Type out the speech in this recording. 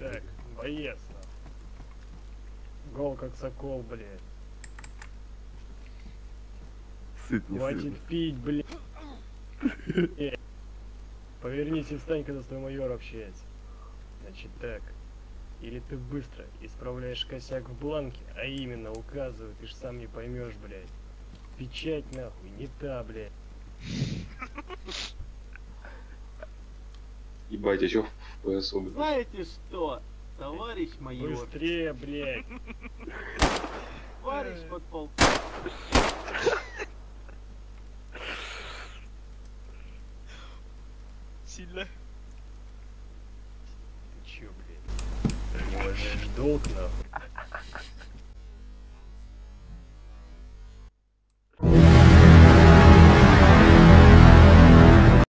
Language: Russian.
Так, боец. Гол как сокол, блядь. Сыт, не Хватит сыт. пить, блядь. Повернись и встань, когда с твой майор общается. Значит так. Или ты быстро исправляешь косяк в бланке, а именно указывай, ты ж сам не поймешь, блядь. Печать нахуй, не та, блядь. Ебать, а чё в ПСО, блядь? Знаете что, товарищ майор, Быстрее, блядь. товарищ подполковник, Сильно. Ты чё, блядь? Уважаешь долг, нахуй?